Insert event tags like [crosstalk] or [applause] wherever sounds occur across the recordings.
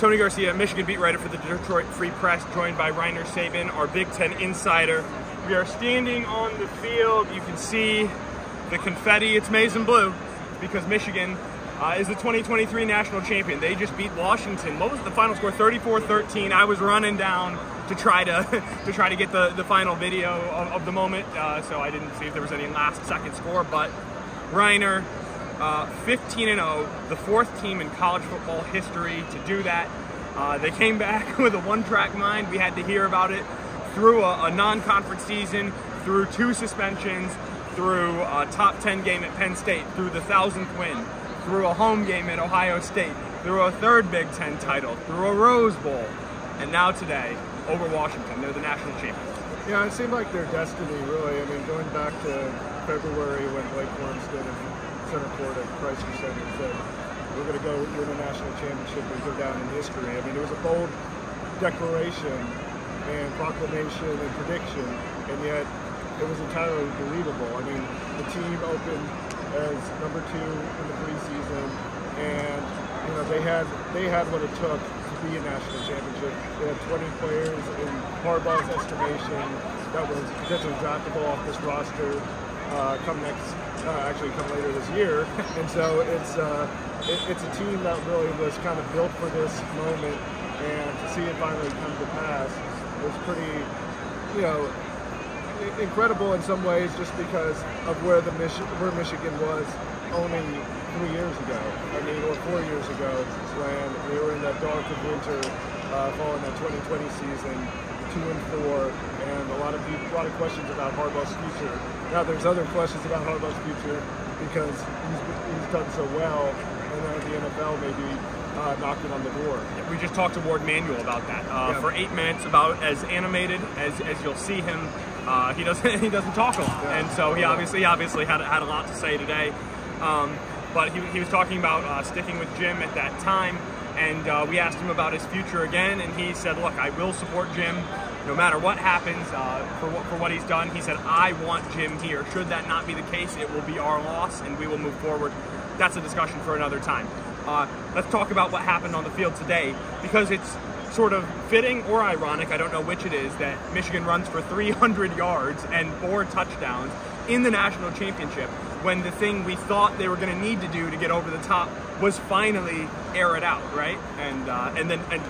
Tony Garcia, Michigan beat writer for the Detroit Free Press, joined by Rainer Sabin, our Big Ten insider. We are standing on the field. You can see the confetti. It's maize and blue because Michigan uh, is the 2023 national champion. They just beat Washington. What was the final score? 34-13. I was running down to try to [laughs] to try to get the, the final video of, of the moment, uh, so I didn't see if there was any last second score. But Rainer, uh, 15 and 0, the fourth team in college football history to do that. Uh, they came back [laughs] with a one-track mind. We had to hear about it through a, a non-conference season, through two suspensions, through a top 10 game at Penn State, through the thousandth win, through a home game at Ohio State, through a third Big Ten title, through a Rose Bowl, and now today over Washington. They're the national champions. Yeah, it seemed like their destiny, really. I mean, going back to February when Blake Wormstead and center court at Chrysler Center said, we're going to go win a national championship and go down in history. I mean, it was a bold declaration and proclamation and prediction, and yet it was entirely believable. I mean, the team opened as number two in the preseason, and you know they had they had what it took to be a national championship. They had 20 players in Harbaugh's estimation that was potentially draftable off this roster. Uh, come next, uh, actually come later this year, [laughs] and so it's uh, it, it's a team that really was kind of built for this moment, and to see it finally come to pass was pretty, you know, incredible in some ways just because of where the Mich- where Michigan was only three years ago. I mean, or four years ago when we were in that dark of winter uh, following that 2020 season, two and four, and a lot of people, a lot of questions about Harbaugh's future. Now there's other questions about Harbaugh's future because he's, he's done so well, and then the NFL maybe uh, knocking on the door. We just talked to Warde Manuel about that uh, Yeah. for eight minutes, about as animated as, as you'll see him. Uh, he doesn't [laughs] he doesn't talk a lot, Yeah. and so he obviously obviously had had a lot to say today. Um, but he, he was talking about uh, sticking with Jim at that time, and uh, we asked him about his future again, and he said, "Look, I will support Jim." No matter what happens uh, for, what, for what he's done, he said, I want Jim here. Should that not be the case, it will be our loss and we will move forward. That's a discussion for another time. Uh, let's talk about what happened on the field today because it's sort of fitting or ironic, I don't know which it is, that Michigan runs for 300 yards and four touchdowns in the national championship when the thing we thought they were going to need to do to get over the top was finally air it out, right? And uh, and then and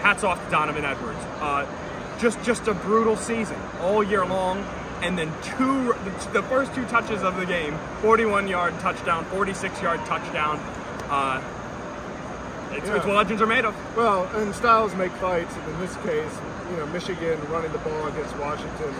hats off to Donovan Edwards. Uh, just just a brutal season all year long, and then two the first two touches of the game, 41 yard touchdown, 46 yard touchdown. Uh, it's, it's what legends are made of. Well, and styles make fights, and in this case, you know, Michigan running the ball against Washington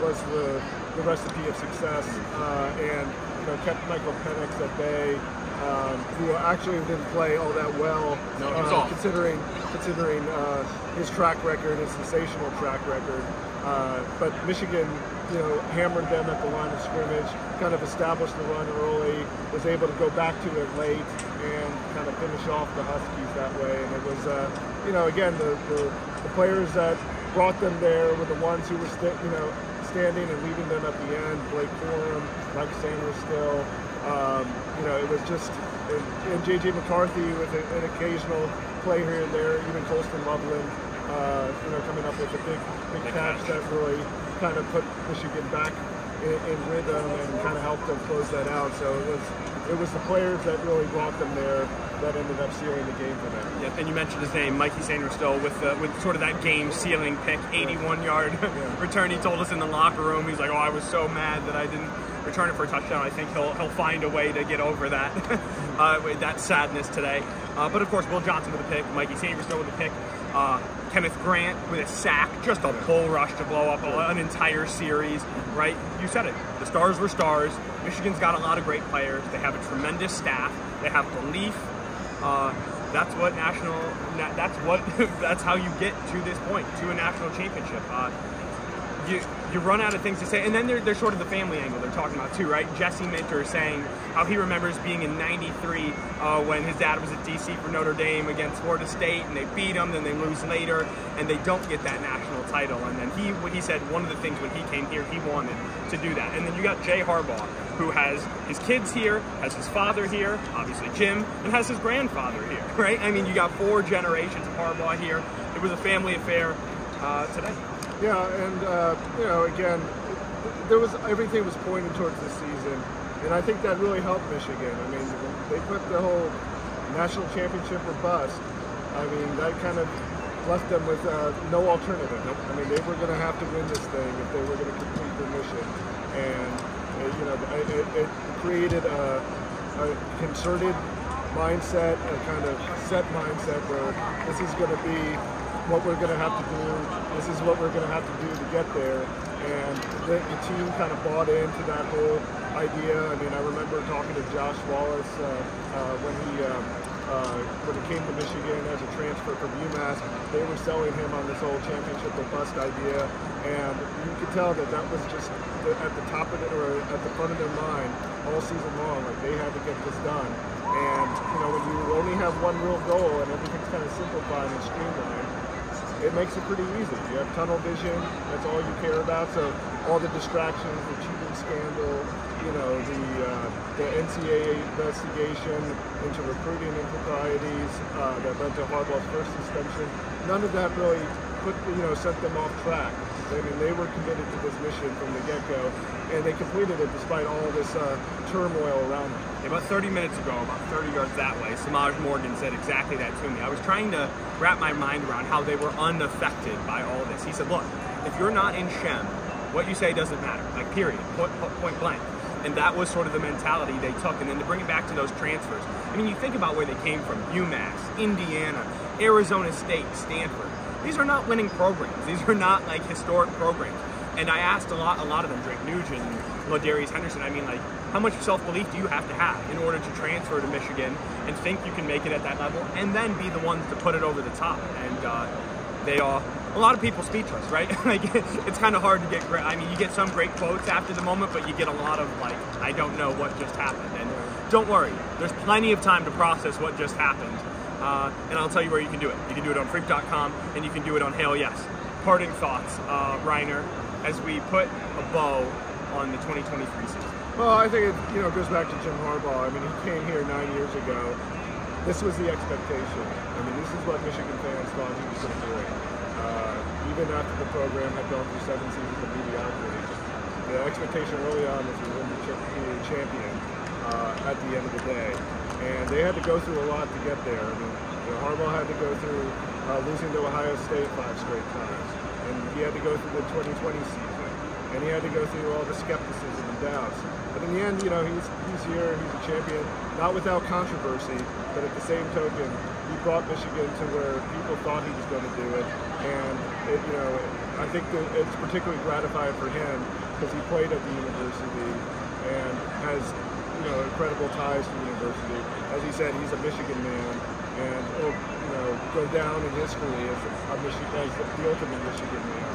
was the, the recipe of success, uh, and you know, kept Michael Penix at bay, um, who actually didn't play all that well, No, uh, considering considering uh, his track record, his sensational track record. Uh, but Michigan, you know, hammered them at the line of scrimmage, kind of established the run early, was able to go back to it late, and kind of finish off the Huskies that way. And it was, uh, you know, again, the, the, the players that brought them there were the ones who were, sta- you know, standing and leading them at the end. Blake Corum, Mike Sainristil. Um, you know, it was just, and, and J.J. McCarthy with a, an occasional play here and there, even Colston Loveland, uh, you know, coming up with a big, big catch. that really kind of put Michigan back in, in rhythm and kind of helped them close that out. So it was, it was the players that really brought them there that ended up sealing the game for them. Yeah, and you mentioned his name, Mikey Sainristil with the, with sort of that game sealing pick, 81 yard [laughs] return. He told us in the locker room, he's like, "Oh, I was so mad that I didn't return it for a touchdown." I think he'll he'll find a way to get over that [laughs] uh, that sadness today. Uh, but of course, Will Johnson with the pick, Mikey Sainristil with the pick. Uh, Kenneth Grant with a sack, just a bull rush to blow up a- an entire series, right? You said it. The stars were stars. Michigan's got a lot of great players. They have a tremendous staff. They have belief. Uh, that's what national. That's what. [laughs] that's how you get to this point, to a national championship. Uh, you you run out of things to say, and then they're sort of the family angle they're talking about too, right? Jesse Minter saying how he remembers being in '93 uh, when his dad was at DC for Notre Dame against Florida State, and they beat them, then they lose later, and they don't get that national title. And then he he said one of the things when he came here, he wanted to do that. And then you got Jay Harbaugh, who has his kids here, has his father here, obviously Jim, and has his grandfather here, [laughs] right? I mean, you got four generations of Harbaugh here. It was a family affair uh, today. Yeah, and uh, you know, again, there was everything was pointed towards the season, and I think that really helped Michigan. I mean, they put the whole national championship or bust. I mean, that kind of left them with uh, no alternative. I mean, they were going to have to win this thing if they were going to complete their mission, and it, you know, it, it created a, a concerted mindset, a kind of set mindset where this is going to be what we're going to have to do. This is what we're going to have to do to get there. And the, the team kind of bought into that whole idea. I mean, I remember talking to Josh Wallace uh, uh, when he um, uh, when he came to Michigan as a transfer from UMass. They were selling him on this whole championship or bust idea, and you could tell that that was just the, at the top of it or at the front of their mind all season long. Like they had to get this done. And you know, when you only have one real goal and everything's kind of simplified and streamlined, it makes it pretty easy. You have tunnel vision, that's all you care about. So all the distractions, the cheating scandal, you know, the uh, the NCAA investigation into recruiting improprieties uh, that led to Harbaugh's first suspension, none of that really put you know sent them off track. I mean, they were committed to this mission from the get-go, and they completed it despite all this uh, turmoil around them. About 30 minutes ago, about 30 yards that way, Semaj Morgan said exactly that to me. I was trying to wrap my mind around how they were unaffected by all this. He said, look, if you're not in Shem, what you say doesn't matter, like period, point, point blank. And that was sort of the mentality they took. And then to bring it back to those transfers, I mean, you think about where they came from UMass, Indiana, Arizona State, Stanford. These are not winning programs. These are not like historic programs. And I asked a lot, a lot of them, Drake Nugent, LaDarius Henderson. I mean, like, how much self-belief do you have to have in order to transfer to Michigan and think you can make it at that level, and then be the ones to put it over the top? And uh, they are a lot of people speechless, right? [laughs] like, it's kind of hard to get. Great, I mean, you get some great quotes after the moment, but you get a lot of like, I don't know what just happened. And don't worry, there's plenty of time to process what just happened. Uh, and I'll tell you where you can do it. You can do it on freep.com and you can do it on Hail Yes. Parting thoughts, uh, Rainer, as we put a bow on the 2023 season. Well, I think it you know goes back to Jim Harbaugh. I mean, he came here nine years ago. This was the expectation. I mean, this is what Michigan fans thought he was going to do. Uh, even after the program had gone through seven seasons of mediocrity, the expectation early on was to win the ch- champion uh, at the end of the day and they had to go through a lot to get there. I mean, you know, Harbaugh had to go through uh, losing to Ohio State five straight times, and he had to go through the 2020 season, and he had to go through all the skepticism and doubts. But in the end, you know, he's he's here, he's a champion, not without controversy, but at the same token, he brought Michigan to where people thought he was going to do it, and it, you know, I think that it's particularly gratifying for him because he played at the university and has you know, incredible ties to the university. As he said, he's a Michigan man, and will you know go down in history as a Michigan as the ultimate Michigan man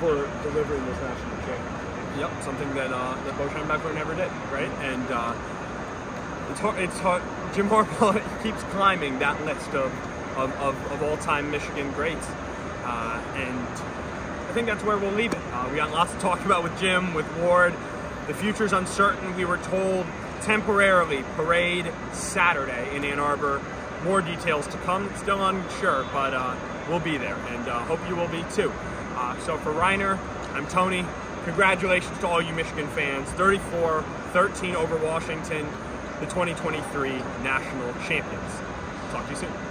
for delivering this national championship. Yep, something that uh, that Bo Schembechler never did, right? And uh, it's hard. It's hard. Jim Harbaugh [laughs] keeps climbing that list of of, of, of all-time Michigan greats, uh, and I think that's where we'll leave it. Uh, we got lots to talk about with Jim, with Warde. The future's uncertain. We were told temporarily parade Saturday in Ann Arbor. More details to come. Still unsure, but uh, we'll be there, and uh, hope you will be too. Uh, so for Rainer, I'm Tony. Congratulations to all you Michigan fans. 34-13 over Washington, the 2023 national champions. Talk to you soon.